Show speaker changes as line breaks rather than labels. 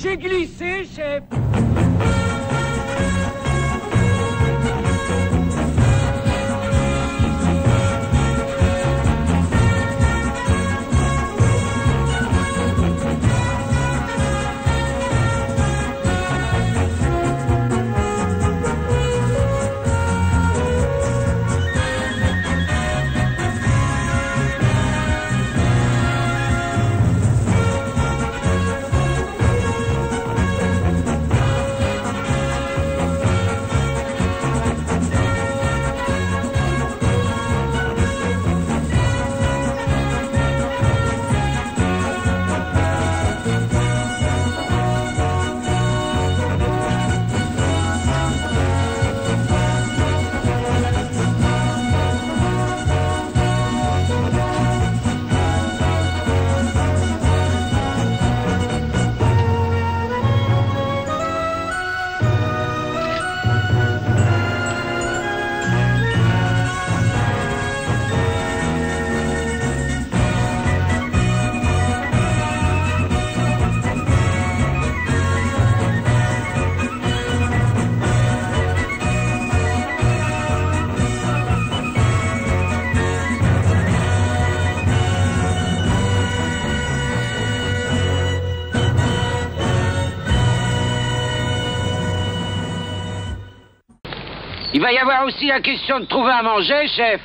J'ai glissé, chef.
Il va y avoir aussi la question de trouver à manger, chef.